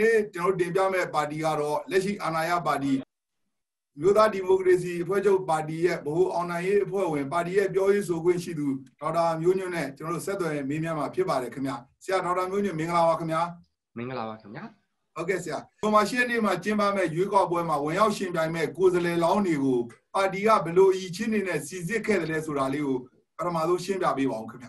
နေ့ကျွန်တော်တင်ပြမဲ့ပါတီကတော့လက်ရှိအာဏာရပါတီမြို့သားဒီမိုကရေစီအဖွဲ့ချုပ်ပါတီရဲ့ဗဟိုအောင်နိုင်ရေးအဖွဲ့ဝင်ပါတီရဲ့ပြောရေးဆိုခွင့်ရှိသူဒေါက်တာမျိုးညွန့်နဲ့ကျွန်တော်တို့ဆက်သွယ်မေးမြန်းမှာဖြစ်ပါတယ်ခင်ဗျဆရာဒေါက်တာမျိုးညွန့်မင်္ဂလာပါခင်ဗျမင်္ဂလာပါခင်ဗျဟုတ်ကဲ့ဆရာဒီမှာရှင်းနေမှာကျင်းပမဲ့ရွေးကောက်ပွဲမှာဝင်ရောက်ရှင်ပြိုင်မဲ့ကိုယ်စားလှယ်လောင်းတွေကိုပါတီကဘယ်လိုအည်ချင်းနေနဲ့စီစစ်ခဲ့တယ်လဲဆိုတာလေးကိုပထမဆုံးရှင်းပြပေးပါဦးခင်ဗျ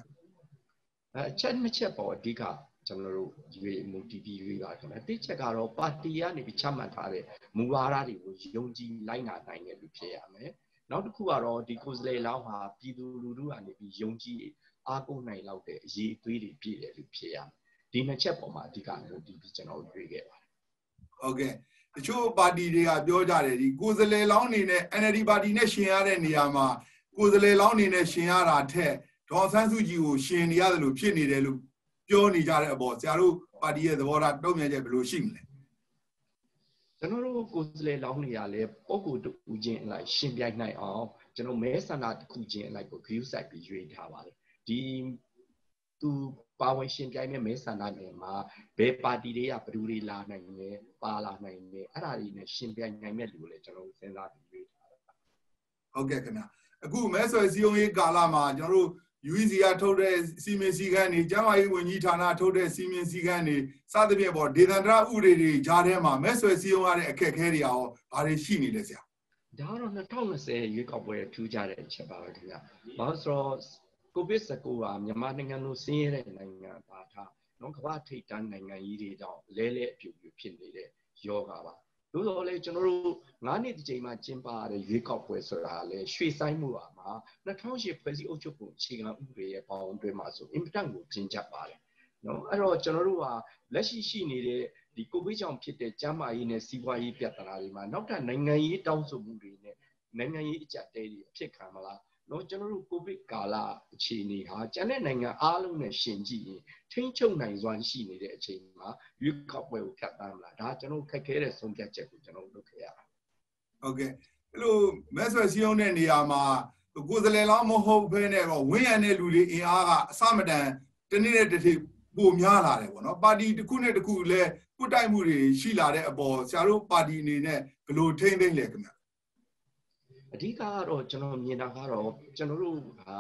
အဲအချက်နှစ်ချက်ပေါ့အဓိက ကျွန်တော်တို့ရွေမူတည်ပြီးရွေးပါခင်ဗျတိချက်ကတော့ပါတီကနေပြီးချမှတ်ထားတဲ့မူဝါဒတွေကိုယုံကြည်လိုက်နာနိုင်တဲ့လူဖြစ်ရမယ်နောက်တစ်ခုကတော့ဒီကိုယ်စားလှယ်လောင်းဟာပြည်သူလူထုကနေပြီးယုံကြည်အားကိုးနိုင်လောက်တဲ့အရေးအသွေးတွေပြည့်တယ်လူဖြစ်ရမယ်ဒီနှစ်ချက်ပေါ်မှာအဓိကမူတည်ပြီးကျွန်တော်ရွေးခဲ့ပါတယ်ဟုတ်ကဲ့တချို့ပါတီတွေကပြောကြတယ်ဒီကိုယ်စားလှယ်လောင်းအနေနဲ့ NLD ပါတီနဲ့ရှင်ရတဲ့နေရာမှာကိုယ်စားလှယ်လောင်းအနေနဲ့ရှင်ရတာထက်ဒေါ်ဆန်းစုကြည်ကိုရှင်နေရတယ်လို့ဖြစ်နေတယ်လို့ ပြောနေကြတဲ့အပေါ်ဆရာတို့ပါတီရဲ့သဘောထားတုံ့ပြန်ချက်ဘယ်လိုရှိမလဲကျွန်တော်တို့ကိုယ်စားလှယ်လောင်းနေရလဲပုံကိုတူချင်းအလိုက်ရှင်းပြနိုင်အောင်ကျွန်တော်မဲဆန္ဒတစ်ခုချင်းအလိုက်ကို view site ပြီးရွေးထားပါတယ်ဒီသူပါဝင်ရှင်ပြိုင်မဲ့မဲဆန္ဒနယ်မှာဘယ်ပါတီတွေကဘယ်သူတွေလာနိုင်လဲပါလာနိုင်လဲအဲ့ဒါတွေနဲ့ရှင်ပြိုင်နိုင်မဲ့လူကိုလည်းကျွန်တော်စဉ်းစားပြီးရွေးထားတာဟုတ်ကဲ့ခင်ဗျအခုမဲဆွယ်စည်းရုံးရေးကာလမှာကျွန်တော်တို့ UEC ကထုတ်တဲ့စီမင်းစည်းကမ်းတွေကျန်းမာရေးဝန်ကြီးဌာနထုတ်တဲ့စီမင်းစည်းကမ်းတွေစသဖြင့်ပေါ့ဒေသန္တရဥပဒေတွေကြားထဲမှာမဲဆွယ်စည်းရုံးရတဲ့အခက်အခဲတွေရောဘာတွေရှိနေလဲဆရာဒါကတော့2020ရွေးကောက်ပွဲထူးကြတဲ့အချက်ပါပဲခင်ဗျ။ဘာလို့ဆိုတော့ COVID-19 ကမြန်မာနိုင်ငံလိုဆင်းရဲတဲ့နိုင်ငံပါထားနော်ကမ္ဘာထိပ်တန်းနိုင်ငံကြီးတွေကြောင့်လဲလဲအပြူပြူဖြစ်နေတဲ့ယောဂါပါ သို့တော်လည်းကျွန်တော်တို့9နှစ်တစ်ချိန်မှကျင်းပရတဲ့ရွေးကောက်ပွဲဆိုတာလည်းရွှေဆိုင်မှုပါမှာ2008ဖွဲ့စည်းအုပ်ချုပ်ပုံအခြေခံဥပဒေရဲ့ပေါင်းအတွင်းမှာဆိုအင်ပတန်ကိုကျင်းချပါတယ်နော်အဲ့တော့ကျွန်တော်တို့ကလက်ရှိရှိနေတဲ့ဒီကိုဗစ်ကြောင့်ဖြစ်တဲ့ကျန်းမာရေးနဲ့စီးပွားရေးပြဿနာတွေမှာနောက်ထပ်နိုင်ငံရေးတောင်းဆိုမှုတွေနဲ့နိုင်ငံရေးအကြက်တဲတွေအဖြစ်ခံမလား နော်ကျွန်တော်တို့ကိုဗစ်ကာလအခြေအနေဟာကျန်တဲ့နိုင်ငံအားလုံးနဲ့ရှင်ကြည့်ရင်ထိမ့်ချုပ်နိုင်စွမ်းရှိနေတဲ့အချိန်မှာရွေးကောက်ပွဲကိုဖြတ်သန်းမလားဒါကျွန်တော်ခက်ခဲတဲ့ဆုံးဖြတ်ချက်ကိုကျွန်တော်လုပ်ခဲ့ရတာဟုတ်ကဲ့အဲ့လိုမက်ဆွယ်စီယုံတဲ့နေရာမှာကိုယ်စလဲလောင်းမဟုတ်ဘဲနဲ့တော့ဝင်းရံတဲ့လူတွေအင်အားကအစမတန်တနေ့နဲ့တစ်ထိပိုများလာတယ်ပေါ့နော်ပါတီတစ်ခုနဲ့တစ်ခုလည်းကုတိုက်မှုတွေရှိလာတဲ့အပေါ်ဆရာတို့ပါတီအနေနဲ့ဘယ်လိုထိမ့်သိမ့်လဲခင်ဗျ အဓိကကတော့ကျွန်တော်မြင်တာကတော့ကျွန်တော်တို့ဟာ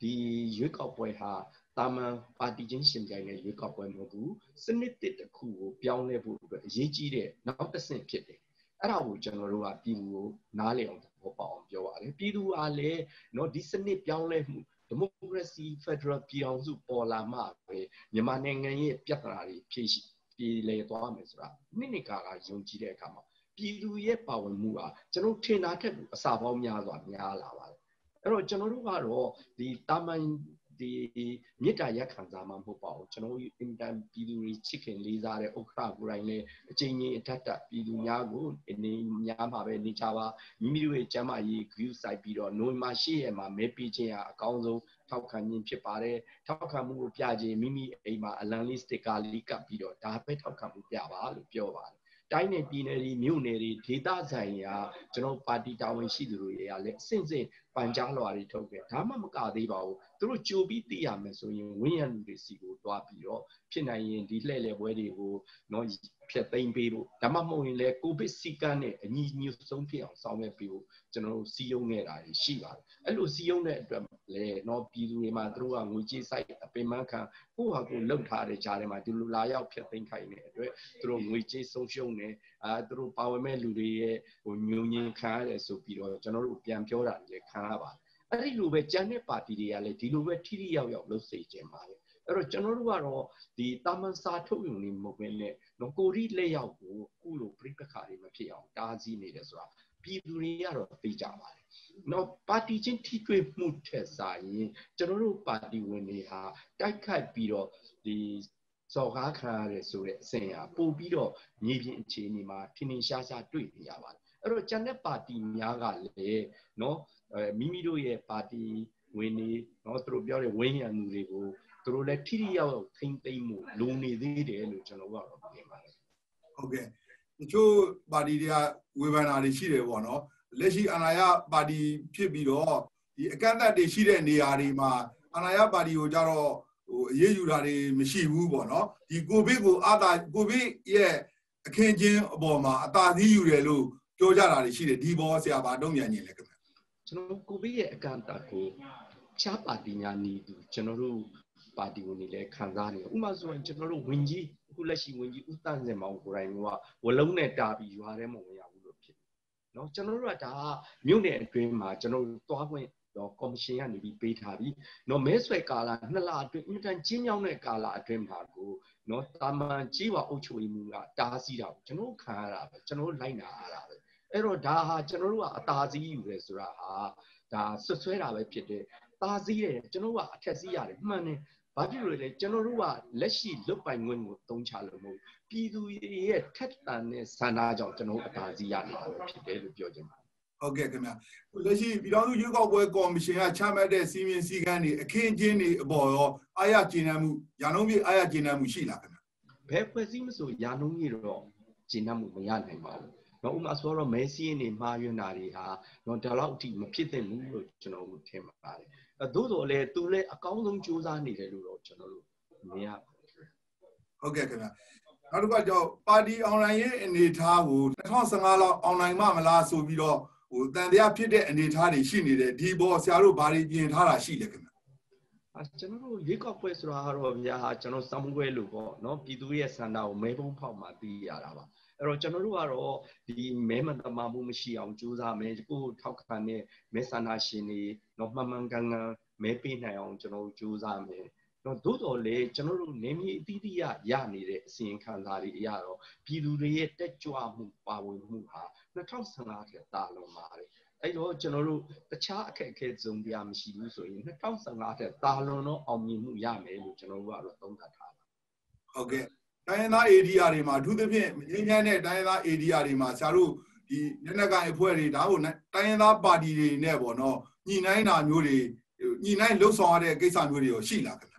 ဒီရွေးကောက်ပွဲဟာတာမန်ပါတီချင်းရှင်ပြိုင်တဲ့ရွေးကောက်ပွဲမဟုတ်ဘူးစနစ်တစ်တစ်ခုကိုပြောင်းလဲဖို့အတွက်အရေးကြီးတဲ့နောက်တစ်ဆင့်ဖြစ်တယ်အဲ့ဒါကိုကျွန်တော်တို့ကပြည်သူကိုနားလည်အောင်ဘောပေါအောင်ပြောပါတယ်ပြည်သူကလည်းเนาะဒီစနစ်ပြောင်းလဲမှုဒီမိုကရေစီဖက်ဒရယ်ပြည်အောင်စုပေါ်လာမှပဲမြန်မာနိုင်ငံရဲ့ပြဿနာတွေဖြေရှင်းပြည်လဲသွားမယ်ဆိုတာနှစ်နှစ်ကာကယုံကြည်တဲ့အခါမှာ ပြည်သူရဲ့ပါဝင်မှုကကျွန်တော်ထင်တာထက်အစာပေါင်းများစွာများလာပါတယ်အဲ့တော့ကျွန်တော်တို့ကတော့ဒီတာမန်ဒီမေတ္တာရက်ခံစားမှမဟုတ်ပါဘူးကျွန်တော်တို့အင်တန်ပြည်သူတွေချစ်ခင်လေးစားတဲ့ဥက္ခရာကိုယ်တိုင်လည်းအချိန်ကြီးအထက်တက်ပြည်သူများကိုအနေများမှာပဲနေချပါမိမိတို့ရဲ့ကျမ်းမာရေး view site ပြီးတော့နိုဝင်ဘာ10ရက်မှာမဲပေးခြင်းဟာအကောင်းဆုံးထောက်ခံခြင်းဖြစ်ပါတယ်ထောက်ခံမှုကိုပြခြင်းမိမိအိမ်မှာအလံလေးစတစ်ကာလေးကပ်ပြီးတော့ဒါပဲထောက်ခံမှုပြပါလို့ပြောပါတယ် တိုင်းနယ်ပြည်နယ်တွေမြို့နယ်တွေဒေသဆိုင်ရာကျွန်တော်ပါတီတာဝန်ရှိသူတွေကလည်းအစဉ်စဉ်ပန်ကြားလွှာတွေထုတ်တယ်ဒါမှမကသေးပါဘူးသူတို့ကြိုပြီးသိရမယ်ဆိုရင်ဝင်းရံလူတွေစီကို တွားပြီးတော့ဖြစ်နိုင်ရင်ဒီလှည့်လည်ပွဲတွေကိုနော်ဖြတ်သိမ်းပေးဖို့ဒါမှမဟုတ်ရင်လည်းကိုဗစ်စီကန်းနဲ့အညီညွတ်ဆုံးဖြစ်အောင်ဆောင်ရွက်ပေးဖို့ကျွန်တော်တို့စီယုံနေတာရှိပါတယ်အဲ့လိုစီယုံတဲ့အတွက်လေနော်ပြည်သူတွေမှာသူတို့ကငွေကြေးစိုက်အပင်မခံကိုယ့်ဟာကိုယ်လှုပ်ထားတဲ့ကြားထဲမှာဒီလိုလာရောက်ဖြတ်သိမ်းခိုင်းတဲ့အတွက်သူတို့ငွေကြေးဆုံးရှုံးနေအာသူတို့ပါဝင်မဲ့လူတွေရဲ့ဟိုညုံညင်ခံရတယ်ဆိုပြီးတော့ကျွန်တော်တို့ပြန်ပြောတာလည်းခံရပါတယ်အဲ့ဒီလိုပဲကြံတဲ့ပါတီတွေကလည်းဒီလိုပဲထိထိရောက်ရောက်လုပ်စေခြင်းပါလေ အဲ့တော့ကျွန်တော်တို့ကတော့ဒီတာမန်စာထုတ်ရုံနေမဟုတ်ဘဲနဲ့နော်ကိုရီလက်ရောက်ကိုခုလိုပြိပခါတွေမဖြစ်အောင်တားဆီးနေတယ်ဆိုတာပြည်သူတွေကတော့သိကြပါတယ်နော်ပါတီချင်းထိတွေ့မှုထက်စာရင်ကျွန်တော်တို့ပါတီဝင်တွေဟာတိုက်ခိုက်ပြီးတော့ဒီစော်ကားခံရတယ်ဆိုတဲ့အဆင့်ဟာပို့ပြီးတော့မြေပြင်အခြေအနေမှာထင်ထင်ရှားရှားတွေ့နေရပါတယ်အဲ့တော့ကျန်တဲ့ပါတီများကလည်းနော်အဲမိမိတို့ရဲ့ပါတီဝင်နေနော်သူတို့ပြောတဲ့ဝင်းရံသူတွေကို သူတို့လည်းထိထိရောက်ရောက်ထိမ့်သိမ့်မှုလုံနေသေးတယ်လို့ကျွန်တော်ကတော့မြင်ပါတယ်ဟုတ်ကဲ့တချို့ပါတီတွေကဝေဖန်တာတွေရှိတယ်ပေါ့နော်လက်ရှိအာဏာရပါတီဖြစ်ပြီးတော့ဒီအကန့်အသတ်တွေရှိတဲ့နေရာတွေမှာအာဏာရပါတီကိုကြတော့ဟိုအရေးယူတာတွေမရှိဘူးပေါ့နော်ဒီကိုဗစ်ကိုအာသာကိုဗစ်ရဲ့အခင်းချင်းအပေါ်မှာအသာစီးယူတယ်လို့ပြောကြတာတွေရှိတယ်ဒီဘောဆရာဘာတုံ့ပြန်နေလဲခင်ဗျကျွန်တော်ကိုဗစ်ရဲ့အကန့်အသတ်ကိုချားပါတီညာနီသူကျွန်တော်တို့ ပါတီဝင်တွေလည်းခံစားနေဥပမာဆိုရင်ကျွန်တော်တို့ဝင်ကြီးအခုလက်ရှိဝင်ကြီးဦးတန်းစင်မောင်ကိုယ်တိုင်ကဝလုံးနဲ့တာပြီးရွာထဲမှာဝင်ရဘူးလို့ဖြစ်เนาะကျွန်တော်တို့ကဒါမြို့နယ်အတွင်းမှာကျွန်တော်တို့သွားခွင့်တော့ကော်မရှင်ကနေပြီးပေးထားပြီเนาะမဲဆွဲကာလနှစ်လအတွင်းအင်တန်ကျင်းကြောင်းတဲ့ကာလအတွင်းမှာကိုเนาะတာမန်ကြီးပါအုပ်ချုပ်ရေးမှုကတားဆီးတာကိုကျွန်တော်ခံရတာပဲကျွန်တော်လိုက်နာရတာပဲအဲ့တော့ဒါဟာကျွန်တော်တို့ကအသာစီးယူတယ်ဆိုတာဟာဒါဆွဆွဲတာပဲဖြစ်တယ်တားစီးတယ်ကျွန်တော်ကအထက်စီးရတယ်မှန်တယ် ဘာဖြစ်လို့လဲကျွန်တော်တို့ကလက်ရှိလွတ်ပိုင်ခွင့်ကိုသုံးချလို့မဟုတ်ပြည်သူရဲ့ထက်တန်တဲ့ဆန္ဒကြောင့်ကျွန်တော်အသာစီးရနေတာပဲဖြစ်တယ်လို့ပြောချင်ပါတယ်ဟုတ်ကဲ့ခင်ဗျလက်ရှိပြည်တော်စုရွေးကောက်ပွဲကော်မရှင်ကချမှတ်တဲ့စီမင်းစည်းကမ်းတွေအခင်းကျင်းတွေအပေါ်ရောအာရကျဉ်းနှံမှုရာနှုန်းပြအာရကျဉ်းနှံမှုရှိလားခင်ဗျဘယ်ဖွဲ့စည်းမဆိုရာနှုန်းကြီးတော့ကျဉ်းနှံမှုမရနိုင်ပါဘူးနော်ဥမာဆိုတော့မဲစီးနေမှားယွန်းတာတွေဟာနော်ဒါတော့အထိမဖြစ်သင့်ဘူးလို့ကျွန်တော်တို့ထင်ပါတယ်အဲ သို့တော်လည်းသူလည်းအကောင်းဆုံးကြိုးစားနေတယ်လို့တော့ကျွန်တော်တို့မြင်ရပါတယ်ဟုတ်ကဲ့ခင်ဗျနောက်တစ်ခါကျတော့ပါတီအွန်လိုင်းရဲ့အနေအထားကို2015လောက်အွန်လိုင်းမှမလားဆိုပြီးတော့ဟိုတန်တရားဖြစ်တဲ့အနေအထားတွေရှိနေတယ်ဒီဘောဆရာတို့ဘာတွေပြင်ထားတာရှိလဲခင်ဗျအာကျွန်တော်တို့ရွေးကောက်ပွဲဆိုတာကတော့ဗျာကျွန်တော်စံပွဲလို့ပေါ့နော်ပြည်သူရဲ့စန္ဒကိုမဲပုံးဖောက်မှသိရတာပါ အဲ့တော့ကျွန်တော်တို့ကတော့ဒီမဲမတမာမှုမရှိအောင်ကြိုးစားမယ်ကိုထောက်ခံတဲ့မဲဆန္ဒရှင်တွေတော့မှန်မှန်ကန်ကန်မဲပေးနိုင်အောင်ကျွန်တော်တို့ကြိုးစားမယ်တော့သို့တော်လေကျွန်တော်တို့နေမြေအသီးသီးရရနေတဲ့အစီရင်ခံစာတွေအရတော့ပြည်သူတွေရဲ့တက်ကြွမှုပါဝင်မှုဟာ2015ထဲတာလုံးပါတယ်အဲ့တော့ကျွန်တော်တို့တခြားအခက်အခဲစုံပြမရှိဘူးဆိုရင်2015ထဲတာလွန်တော့အောင်မြင်မှုရမယ်လို့ကျွန်တော်တို့ကတော့သုံးသပ်ထားပါဟုတ်ကဲ့ တိုင်းရင်းသား area တွေမှာအထူးသဖြင့်ငင်းချမ်းတဲ့တိုင်းရင်းသား area တွေမှာဆရာတို့ဒီလက်နက်ကိုင်အဖွဲ့တွေဒါကိုတိုင်းရင်းသားပါတီတွေနဲ့ပေါ့နော်ညှိနှိုင်းတာမျိုးတွေညှိနှိုင်းလှုပ်ဆောင်ရတဲ့ကိစ္စမျိုးတွေရောရှိလားခင်ဗျ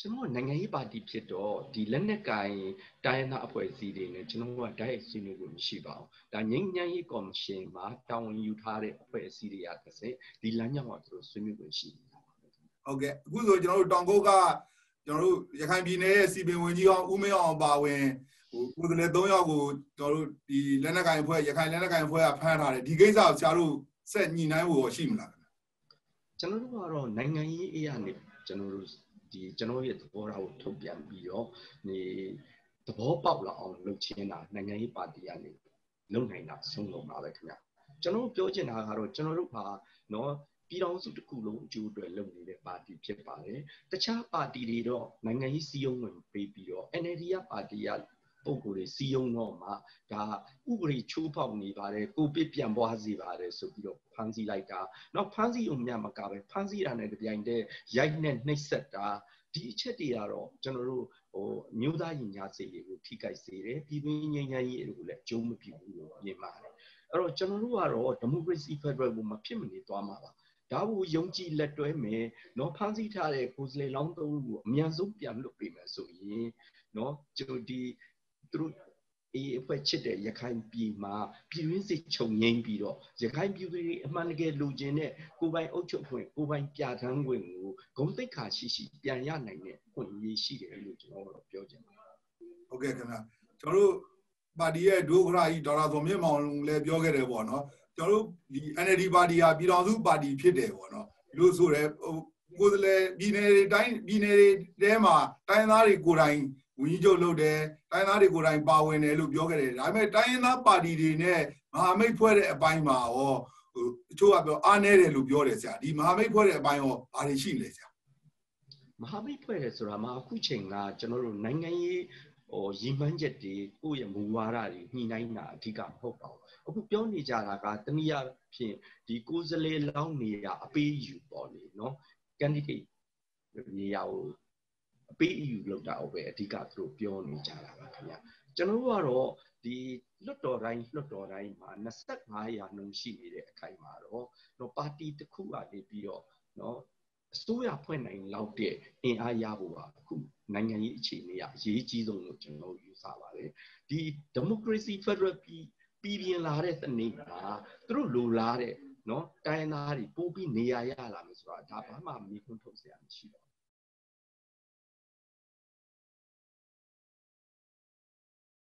ကျွန်တော်နိုင်ငံရေးပါတီဖြစ်တော့ဒီလက်နက်ကင်တိုင်းရင်းသားအဖွဲ့အစည်းတွေနဲ့ကျွန်တော်ကဓာတ်ရိုက်ဆွေးနွေးလို့မရှိပါဘူး။ဒါငြိမ်းချမ်းရေးကော်မရှင်မှာတာဝန်ယူထားတဲ့အဖွဲ့အစည်းတွေကတစ်စက်ဒီလမ်းကြောင်းကသူတို့ဆွေးနွေးခွင့်ရှိနေတာပါ။ဟုတ်ကဲ့အခုဆိုကျွန်တော်တို့တောင်ကုတ်က ကျွန်တော်တို့ရခိုင်ပြည်နယ်ရဲ့စီပင်ဝင်ကြီးအောင်ဦးမင်းအောင်ပါဝင်ဟိုကိုယ်စားလှယ်၃ယောက်ကိုကျွန်တော်တို့ဒီလက်နက်ကင်အဖွဲ့ရခိုင်လက်နက်ကင်အဖွဲ့ကဖမ်းထားတယ်ဒီကိစ္စကိုဆရာတို့ဆက်ညှိနှိုင်းဖို့ရှိမလားခင်ဗျကျွန်တော်တို့ကတော့နိုင်ငံရေးအရာနဲ့ကျွန်တော်တို့ဒီကျွန်တော်ရဲ့သဘောထားကိုထုတ်ပြန်ပြီးတော့ဒီသဘောပေါက်လာအောင်လုပ်ချင်တာနိုင်ငံရေးပါတီကနေလုပ်နိုင်တာဆုံးလုံးပါပဲခင်ဗျကျွန်တော်ပြောချင်တာကတော့ကျွန်တော်တို့ဟာနော် ပြည်တော်စုတစ်ခုလုံးအကျိုးအတွက်လုပ်နေတဲ့ပါတီဖြစ်ပါတယ်တခြားပါတီတွေတော့နိုင်ငံရေးစည်းရုံးဝင်ပေးပြီးတော့ NLD ရပါတီကပုံကိုယ်တွေစီယုံတော့မှဒါဥပဒေချိုးဖောက်နေပါတယ်ကိုပစ်ပြန်ပွားစေပါတယ်ဆိုပြီးတော့ဖမ်းဆီးလိုက်တာနောက်ဖမ်းဆီးုံမြတ်မကပဲဖမ်းဆီးတာနဲ့တပြိုင်တည်းရိုက်နဲ့နှိပ်စက်တာဒီအချက်တွေကတော့ကျွန်တော်တို့ဟိုမျိုးသားရင်ကြားစေတွေကိုထိခိုက်စေတယ်ပြည်တွင်းငြိမ်းချမ်းရေးတွေကိုလည်းအကျုံးမပြုဘူးလို့မြင်ပါတယ်အဲ့တော့ကျွန်တော်တို့ကတော့ democracy federal ကိုမဖြစ်မနေသွားမှာပါ ဒါကိုယုံကြည်လက်တွဲမယ်နော်ဖန်ဆီးထားတဲ့ကိုယ်စလေလောင်းသုံးခုကိုအမြန်ဆုံးပြန်လွတ်ပေးမယ်ဆိုရင်နော်ကျွန်ဒီသူတို့အေးအဖွဲ့ချစ်တဲ့ရခိုင်ပြည်မှာပြည်ရင်းစစ်ချုပ်ငိမ့်ပြီးတော့ရခိုင်ပြည်သူတွေအမှန်တကယ်လိုချင်တဲ့ကိုပိုင်အုပ်ချုပ်ခွင့်ကိုပိုင်ပြဋ္ဌာန်းခွင့်ကိုဂုဏ်သိက္ခာရှိရှိပြန်ရနိုင်တဲ့ခွင့်ရရှိတယ်လို့ကျွန်တော်ကတော့ပြောချင်ပါတယ်။ဟုတ်ကဲ့ခင်ဗျာကျွန်တော်တို့ပါတီရဲ့ဒုက္ခရာကြီးဒေါက်တာသွန်မြင့်မောင်လည်းပြောခဲ့တယ်ပေါ့နော် ကျွန်တော်တို့ဒီ NLD ပါတီဟာပြည်တော်စုပါတီဖြစ်တယ်ပေါ့နော်ဒီလိုဆိုရဲကိုယ်စလဲပြည်နယ်တွေတိုင်းပြည်နယ်တွေတဲမှာတိုင်းသားတွေကိုယ်တိုင်ဝန်ကြီးချုပ်လုပ်တယ်တိုင်းသားတွေကိုယ်တိုင်ပါဝင်တယ်လို့ပြောခဲ့တယ်ဒါပေမဲ့တိုင်းရင်းသားပါတီတွေနဲ့မဟာမိတ်ဖွဲ့တဲ့အပိုင်းမှာရောဟိုအချို့ကပြောအားနည်းတယ်လို့ပြောတယ်ဆရာဒီမဟာမိတ်ဖွဲ့တဲ့အပိုင်းရောဘာတွေရှိလဲဆရာမဟာမိတ်ဖွဲ့တယ်ဆိုတာမှာအခုချိန်ကကျွန်တော်တို့နိုင်ငံရေးဟိုရည်မှန်းချက်တွေကိုယ့်ရဲ့မူဝါဒတွေညှိနှိုင်းတာအဓိကမဟုတ်ပါဘူး အခုပြောနေကြတာကတနည်းအားဖြင့်ဒီကိုယ်စလေလောင်းနေရအပေးယူပေါ့လေနော် candidate နေရာကိုအပေးအယူလောက်တာပဲအဓိကသူတို့ပြောနေကြတာပါခင်ဗျကျွန်တော်တို့ကတော့ဒီလွတ်တော်တိုင်းလွတ်တော်တိုင်းမှာ25ရာနှုန်းရှိနေတဲ့အခိုင်မှာတော့တော့ပါတီတစ်ခုကနေပြီးတော့เนาะအစိုးရဖွဲ့နိုင်လောက်တဲ့အင်အားရဖို့ပါအခုနိုင်ငံရေးအခြေအနေကအရေးကြီးဆုံးလို့ကျွန်တော်ယူဆပါတယ်ဒီ democracy federal ပြည်ပြင်လာတဲ့တစ်နေ့မှာသူတို့လိုလားတဲ့နော်တိုင်းသားတွေပို့ပြီးနေရာရလာမယ်ဆိုတာဒါဘာမှမီးခွန်းထုတ်စရာမရှိပါဘူး